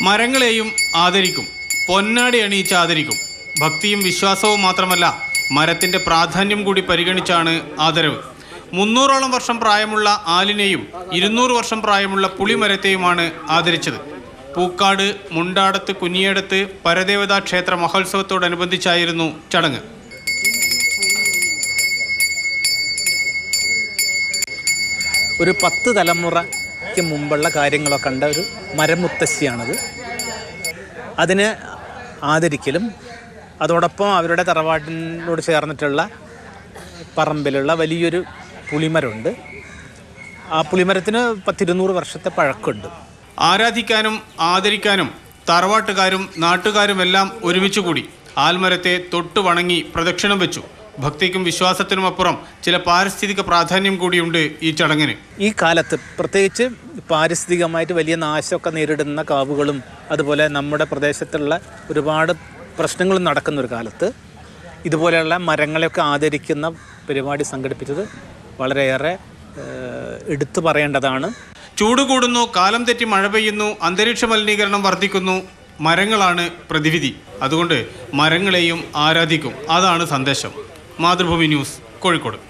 മരങ്ങളെയും ആദരിക്കും. പൊന്നാടി അണിയിച്ച് ആദരിക്കും. ഭക്തിയും വിശ്വാസവും മാത്രമല്ല മരത്തിന്റെ പ്രാധാന്യം കൂടി പരിഗണിച്ചാണ് ആദരവ്. മുന്നൂറോളം വർഷം പ്രായമുള്ള ആലിനെയും ഇരുന്നൂറ് വർഷം പ്രായമുള്ള പുളിമരത്തെയുമാണ് ആദരിച്ചത്. പൂക്കാട് മുണ്ടാടത്ത് കുഞ്ഞിയടത്ത് പരദേവതാ ക്ഷേത്ര മഹോത്സവത്തോടനുബന്ധിച്ചായിരുന്നു ചടങ്ങ്. ഒരു പത്ത് തലമുറയ്ക്ക് മുമ്പുള്ള കാര്യങ്ങളൊക്കെ കണ്ട ഒരു മരമുത്തശ്ശിയാണത്. അതിനെ ആദരിക്കലും അതോടൊപ്പം അവരുടെ തറവാട്ടിനോട് ചേർന്നിട്ടുള്ള പറമ്പിലുള്ള വലിയൊരു പുളിമരമുണ്ട്. ആ പുളിമരത്തിന് പത്തിരുന്നൂറ് വർഷത്തെ പഴക്കമുണ്ട്. ആരാധിക്കാനും ആദരിക്കാനും തറവാട്ടുകാരും നാട്ടുകാരും എല്ലാം ഒരുമിച്ച് കൂടി ആൽമരത്തെ തൊട്ടു വണങ്ങി പ്രദക്ഷിണം വെച്ചു. ഭക്തിക്കും വിശ്വാസത്തിനും അപ്പുറം ചില പാരിസ്ഥിതിക പ്രാധാന്യം കൂടിയുണ്ട് ഈ ചടങ്ങിന്. ഈ കാലത്ത് പ്രത്യേകിച്ച് പാരിസ്ഥിതികമായിട്ട് വലിയ നാശമൊക്കെ നേരിടുന്ന കാവുകളും അതുപോലെ നമ്മുടെ പ്രദേശത്തുള്ള ഒരുപാട് പ്രശ്നങ്ങളും നടക്കുന്ന ഒരു കാലത്ത് ഇതുപോലെയുള്ള മരങ്ങളെയൊക്കെ ആദരിക്കുന്ന പരിപാടി സംഘടിപ്പിച്ചത് വളരെയേറെ എടുത്തു പറയേണ്ടതാണ്. ചൂട് കൂടുന്നു കാലം തെറ്റി മഴ പെയ്യുന്നു അന്തരീക്ഷ മലിനീകരണം വർദ്ധിക്കുന്നു മരങ്ങളാണ് പ്രതിവിധി. അതുകൊണ്ട് മരങ്ങളെയും ആരാധിക്കും. അതാണ് സന്ദേശം. മാതൃഭൂമി ന്യൂസ് കോഴിക്കോട്.